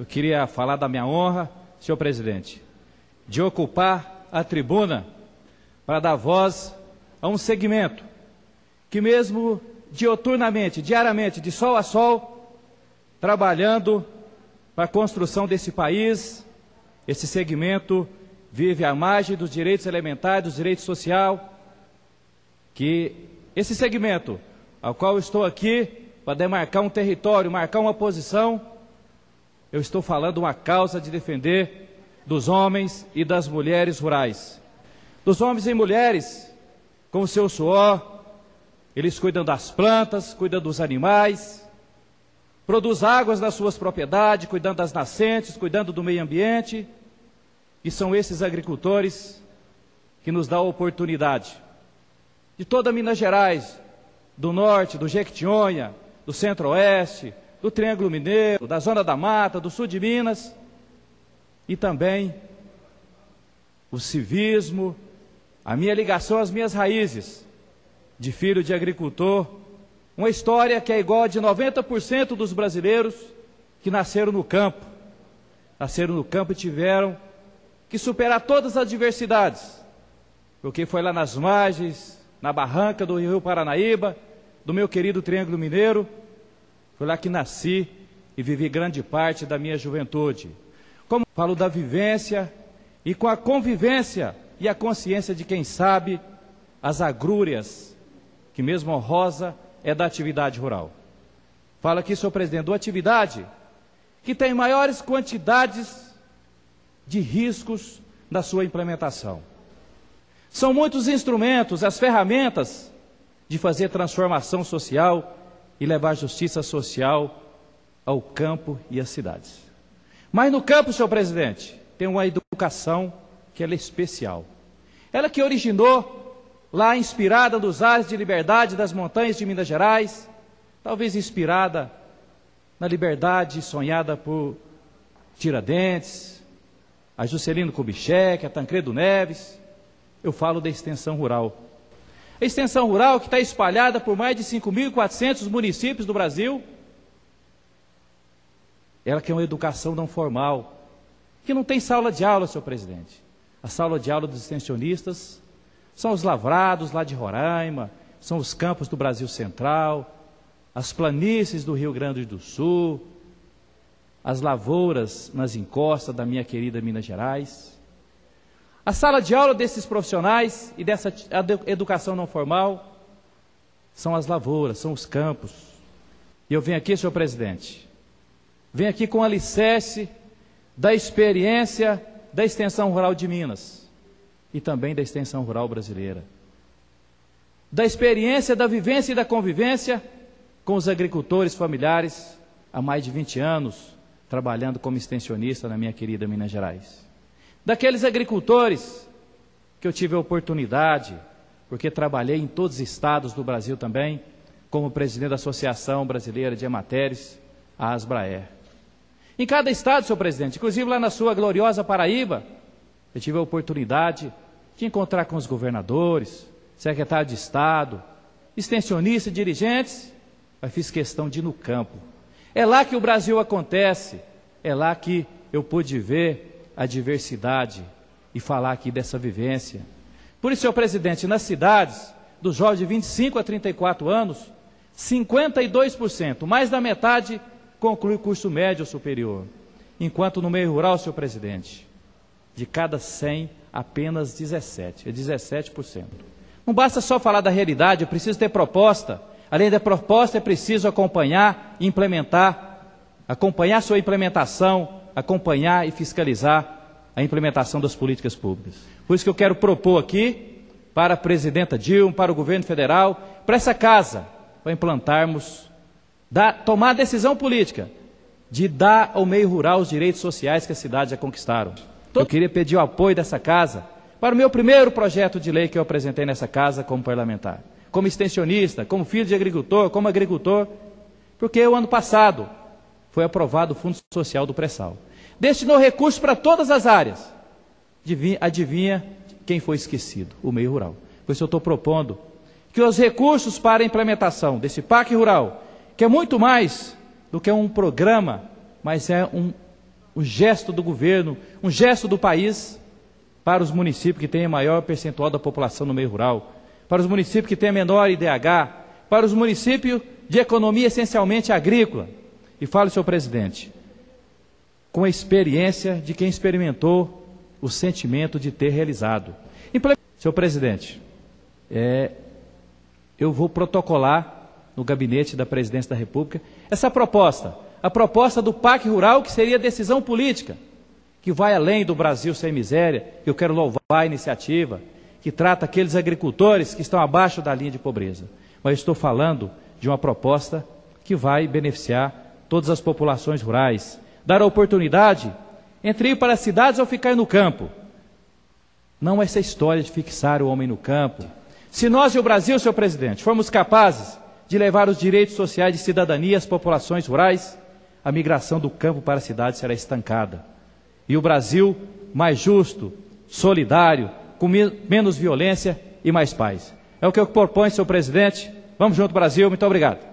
eu queria falar da minha honra, senhor presidente, de ocupar a tribuna para dar voz a um segmento que, mesmo dioturnamente, diariamente, de sol a sol, trabalhando para a construção desse país, esse segmento vive à margem dos direitos elementares, dos direitos sociais, que esse segmento, ao qual estou aqui para demarcar um território, marcar uma posição, eu estou falando uma causa de defender dos homens e das mulheres rurais. Dos homens e mulheres, com o seu suor, eles cuidam das plantas, cuidam dos animais, produz águas nas suas propriedades, cuidando das nascentes, cuidando do meio ambiente. E são esses agricultores que nos dão a oportunidade de toda Minas Gerais, do norte, do Jequitinhonha, do centro-oeste, do Triângulo Mineiro, da Zona da Mata, do sul de Minas, e também o civismo, a minha ligação às minhas raízes, de filho de agricultor, uma história que é igual a de 90% dos brasileiros que nasceram no campo. Nasceram no campo e tiveram que superar todas as adversidades, porque foi lá nas margens, na barranca do Rio Paranaíba, do meu querido Triângulo Mineiro, foi lá que nasci e vivi grande parte da minha juventude. Como falo da vivência e com a convivência e a consciência de quem sabe as agrúrias, que mesmo honrosa é da atividade rural. Falo aqui, senhor presidente, de uma atividade que tem maiores quantidades de riscos na sua implementação. São muitos instrumentos, as ferramentas de fazer transformação social e levar justiça social ao campo e às cidades. Mas no campo, senhor presidente, tem uma educação que é especial. Ela que originou lá inspirada nos ares de liberdade das montanhas de Minas Gerais, talvez inspirada na liberdade sonhada por Tiradentes, a Juscelino Kubitschek, a Tancredo Neves. Eu falo da extensão rural. Extensão rural que está espalhada por mais de 5.400 municípios do Brasil. Ela que é uma educação não formal, que não tem sala de aula, senhor presidente. A sala de aula dos extensionistas são os lavrados lá de Roraima, são os campos do Brasil Central, as planícies do Rio Grande do Sul, as lavouras nas encostas da minha querida Minas Gerais. A sala de aula desses profissionais e dessa educação não formal são as lavouras, são os campos. E eu venho aqui, senhor presidente, venho aqui com alicerce da experiência da extensão rural de Minas e também da extensão rural brasileira. Da experiência da vivência e da convivência com os agricultores familiares há mais de 20 anos, trabalhando como extensionista na minha querida Minas Gerais. Daqueles agricultores que eu tive a oportunidade, porque trabalhei em todos os estados do Brasil também, como presidente da Associação Brasileira de Amatérios, a Asbraer. Em cada estado, senhor presidente, inclusive lá na sua gloriosa Paraíba, eu tive a oportunidade de encontrar com os governadores, secretário de Estado, extensionistas, dirigentes, mas fiz questão de ir no campo, é lá que o Brasil acontece, é lá que eu pude ver a diversidade e falar aqui dessa vivência. Por isso, senhor presidente, nas cidades dos jovens de 25 a 34 anos, 52%, mais da metade, conclui curso médio ou superior. Enquanto no meio rural, senhor presidente, de cada 100, apenas 17, é 17%. Não basta só falar da realidade, eu preciso ter proposta. Além da proposta, é preciso acompanhar e implementar, acompanhar sua implementação, acompanhar e fiscalizar a implementação das políticas públicas. Por isso que eu quero propor aqui, para a presidenta Dilma, para o governo federal, para essa casa, para implantarmos, dar, tomar a decisão política de dar ao meio rural os direitos sociais que as cidades já conquistaram. Eu queria pedir o apoio dessa casa para o meu primeiro projeto de lei que eu apresentei nessa casa como parlamentar como extensionista, como filho de agricultor, como agricultor, porque o ano passado foi aprovado o Fundo Social do Pré-Sal. Destinou recursos para todas as áreas. Adivinha, adivinha quem foi esquecido? O meio rural. Por isso eu estou propondo que os recursos para a implementação desse PAC rural, que é muito mais do que um programa, mas é um um gesto do governo, um gesto do país para os municípios que têm maior percentual da população no meio rural, para os municípios que têm menor IDH, para os municípios de economia essencialmente agrícola. E falo, senhor presidente, com a experiência de quem experimentou o sentimento de ter realizado. Senhor presidente, é, eu vou protocolar no gabinete da presidência da República essa proposta, a proposta do PAC Rural, que seria decisão política, que vai além do Brasil sem miséria, eu quero louvar a iniciativa, que trata aqueles agricultores que estão abaixo da linha de pobreza. Mas estou falando de uma proposta que vai beneficiar todas as populações rurais, dar a oportunidade entre ir para as cidades ou ficar no campo. Não essa história de fixar o homem no campo. Se nós e o Brasil, senhor presidente, formos capazes de levar os direitos sociais de cidadania às populações rurais, a migração do campo para a cidade será estancada. E o Brasil mais justo, solidário, com menos violência e mais paz. É o que eu proponho, senhor presidente. Vamos junto, Brasil. Muito obrigado.